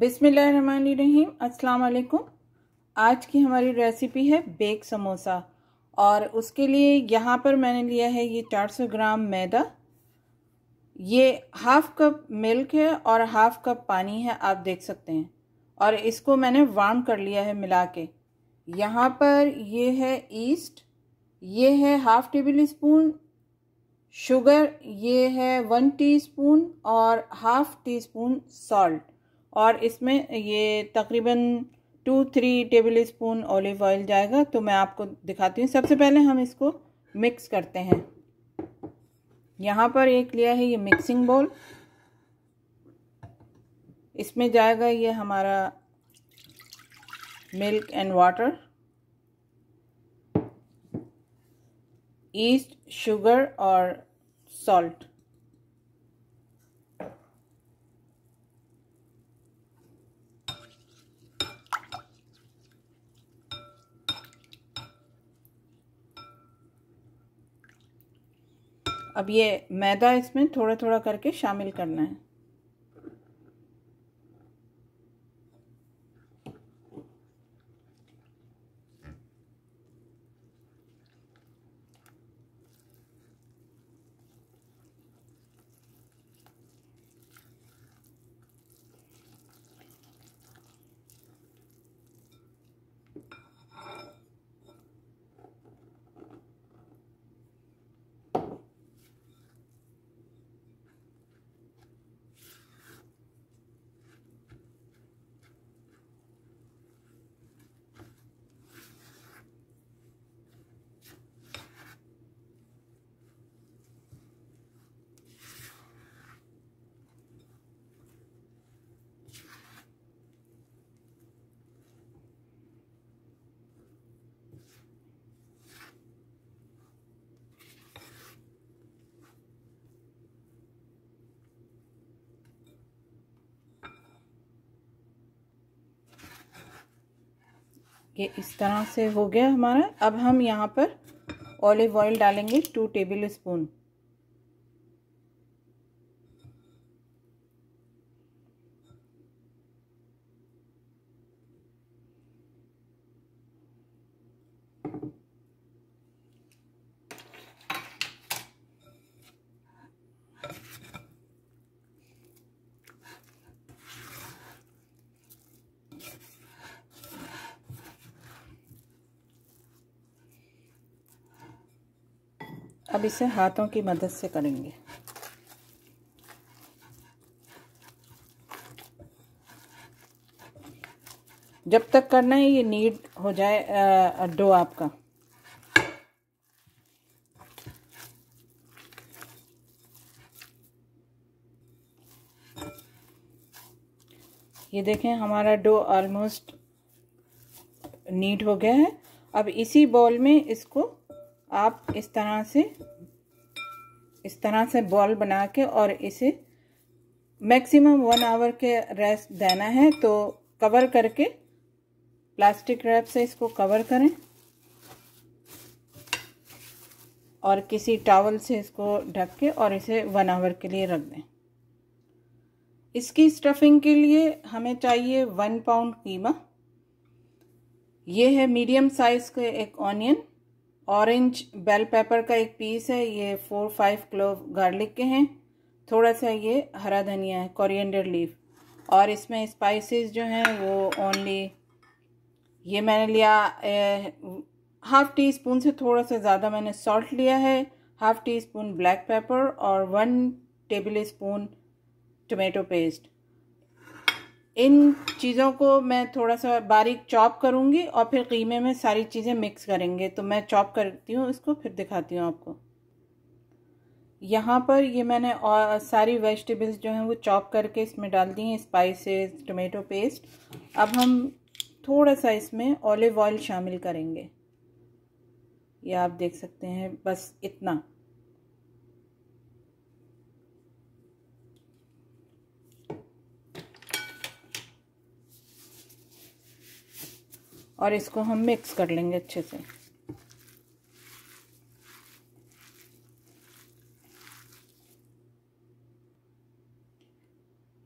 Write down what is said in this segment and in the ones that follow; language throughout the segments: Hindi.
बिसमीम अस्सलाम आज की हमारी रेसिपी है बेक समोसा। और उसके लिए यहाँ पर मैंने लिया है ये 400 ग्राम मैदा। ये हाफ़ कप मिल्क है और हाफ़ कप पानी है, आप देख सकते हैं। और इसको मैंने वार्म कर लिया है मिला के। यहाँ पर ये है ईस्ट, ये है हाफ़ टेबल स्पून शुगर, ये है वन टीस्पून और हाफ़ टी स्पून सॉल्ट। और इसमें ये तकरीबन two three tablespoon olive oil जाएगा। तो मैं आपको दिखाती हूँ। सबसे पहले हम इसको मिक्स करते हैं। यहाँ पर एक लिया है ये मिक्सिंग बोल इसमें जाएगा ये हमारा milk and water yeast sugar और सॉल्ट अब ये मैदा इसमें थोड़ा थोड़ा करके शामिल करना है। ये इस तरह से हो गया हमारा। अब हम यहाँ पर ऑलिव ऑयल डालेंगे टू टेबल स्पून अब इसे हाथों की मदद से करेंगे। जब तक करना है, ये नीड हो जाए डो आपका। ये देखें, हमारा डो ऑलमोस्ट नीट हो गया है। अब इसी बॉल में इसको आप इस तरह से, इस तरह से बॉल बना के और इसे मैक्सिमम वन आवर के रेस्ट देना है तो कवर करके, प्लास्टिक रैप से इसको कवर करें। और किसी टावल से इसको ढक के और इसे वन आवर के लिए रख दें। इसकी स्टफिंग के लिए हमें चाहिए वन पाउंड कीमा। ये है मीडियम साइज़ के एक ऑनियन ऑरेंज बेल पेपर का एक पीस है, ये फोर फाइव क्लोव गार्लिक के हैं। थोड़ा सा ये हरा धनिया है कोरिएंडर लीफ और इसमें स्पाइसेस जो हैं, वो ओनली ये मैंने लिया हाफ़ टी स्पून से थोड़ा सा ज़्यादा मैंने सॉल्ट लिया है half teaspoon black pepper और one tablespoon tomato paste इन चीज़ों को मैं थोड़ा सा बारीक चॉप करूँगी और फिर कीमे में सारी चीज़ें मिक्स करेंगे। तो मैं चॉप करती हूँ इसको, फिर दिखाती हूँ आपको। यहाँ पर ये मैंने और सारी वेजिटेबल्स जो हैं वो चॉप करके इसमें डाल दी हैं, स्पाइसेस, टमेटो पेस्ट। अब हम थोड़ा सा इसमें ऑलिव ऑयल शामिल करेंगे। ये आप देख सकते हैं, बस इतना। और इसको हम मिक्स कर लेंगे अच्छे से।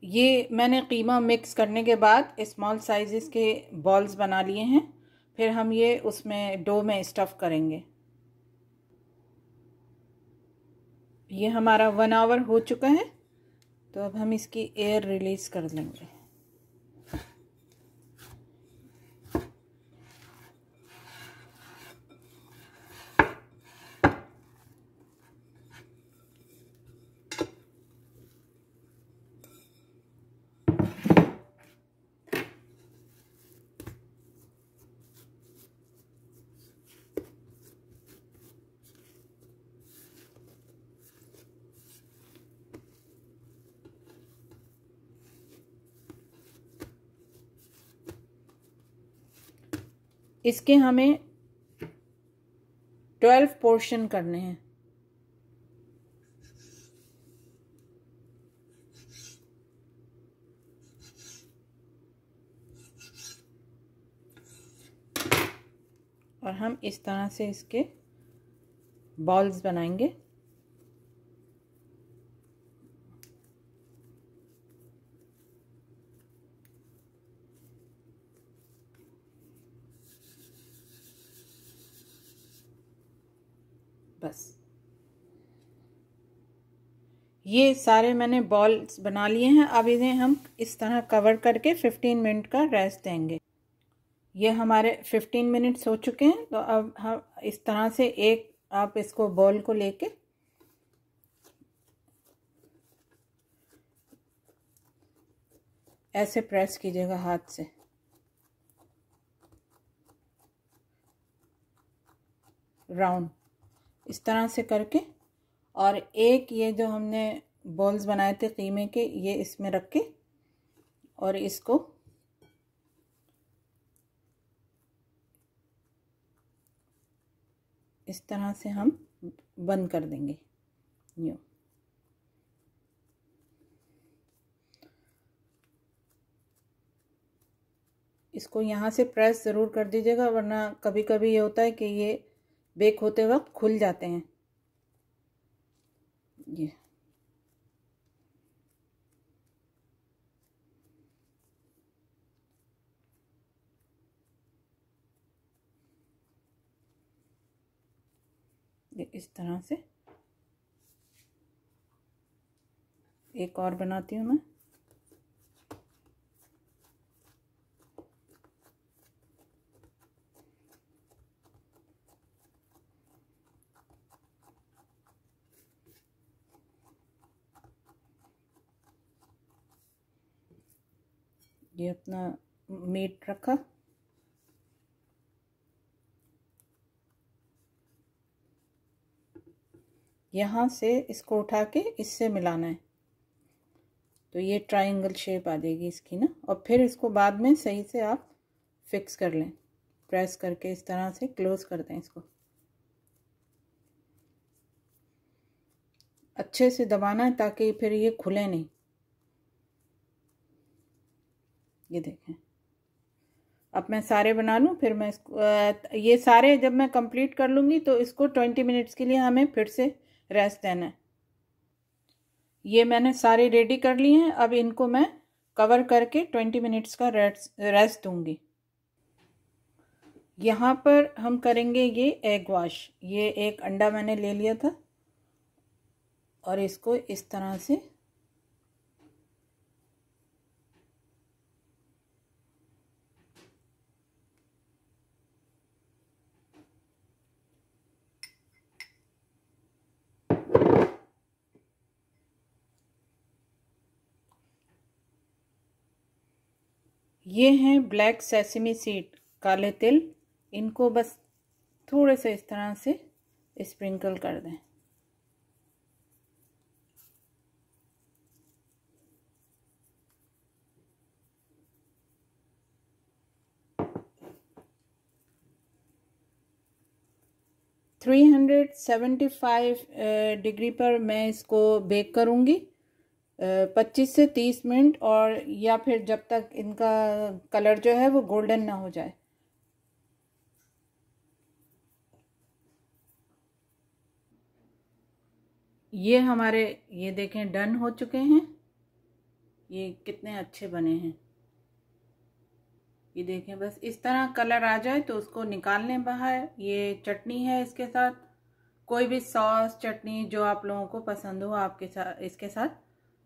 ये मैंने कीमा मिक्स करने के बाद स्मॉल साइज़ के बॉल्स बना लिए हैं। फिर हम ये उसमें डो में स्टफ़ करेंगे। ये हमारा वन आवर हो चुका है। तो अब हम इसकी एयर रिलीज़ कर लेंगे। इसके हमें ट्वेल्व पोर्शन करने हैं। और हम इस तरह से इसके बॉल्स बनाएँगे। बस। ये सारे मैंने बॉल्स बना लिए हैं, अब इन्हें हम इस तरह कवर करके 15 मिनट का रेस्ट देंगे। ये हमारे 15 मिनट्स हो चुके हैं तो अब हम इस तरह से एक आप इसको बॉल को लेके ऐसे प्रेस कीजिएगा हाथ से। राउंड इस तरह से करके और एक ये जो हमने बॉल्स बनाए थे कीमे के, ये इसमें रख के और इसको इस तरह से हम बंद कर देंगे। यूँ। इसको यहाँ से प्रेस ज़रूर कर दीजिएगा, वरना कभी कभी ये होता है कि ये बेक होते वक्त खुल जाते हैं। ये। ये इस तरह से। एक और बनाती हूँ मैं। ये अपना मीट रखा। यहाँ से इसको उठा के इससे मिलाना है। तो ये ट्रायंगल शेप आ जाएगी इसकी ना। और फिर इसको बाद में सही से आप फिक्स कर लें। प्रेस करके इस तरह से क्लोज कर दें इसको। अच्छे से दबाना है ताकि फिर ये खुले नहीं। ये देखें। अब मैं सारे बना लूँ, फिर मैं इसको ये सारे जब मैं कंप्लीट कर लूँगी तो इसको ट्वेंटी मिनट्स के लिए हमें फिर से रेस्ट देना है। ये मैंने सारे रेडी कर लिए हैं, अब इनको मैं कवर करके ट्वेंटी मिनट्स का रेस्ट रेस्ट दूँगी। यहाँ पर हम करेंगे ये एग वॉश ये एक अंडा मैंने ले लिया था, और इसको इस तरह से ये हैं ब्लैक सेसमी सीड, काले तिल। इनको बस थोड़े से इस तरह से स्प्रिंकल कर दें। Three hundred seventy five degree पर मैं इसको बेक करूँगी। पच्चीस से तीस मिनट और या फिर जब तक इनका कलर जो है वो गोल्डन ना हो जाए। ये हमारे, ये देखें, डन हो चुके हैं। ये कितने अच्छे बने हैं। ये देखें, बस इस तरह कलर आ जाए तो उसको निकाल लें बाहर। ये चटनी है इसके साथ। कोई भी सॉस, चटनी जो आप लोगों को पसंद हो, आपके साथ इसके साथ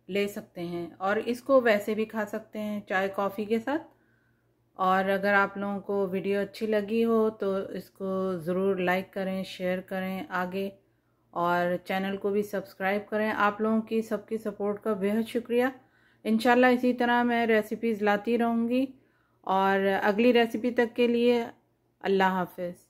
ले सकते हैं और इसको वैसे भी खा सकते हैं चाय कॉफ़ी के साथ। और अगर आप लोगों को वीडियो अच्छी लगी हो तो इसको ज़रूर लाइक करें, शेयर करें आगे। और चैनल को भी सब्सक्राइब करें। आप लोगों की सबकी सपोर्ट का बेहद शुक्रिया। इनशाला इसी तरह मैं रेसिपीज़ लाती रहूँगी। और अगली रेसिपी तक के लिए अल्लाह हाफिज़।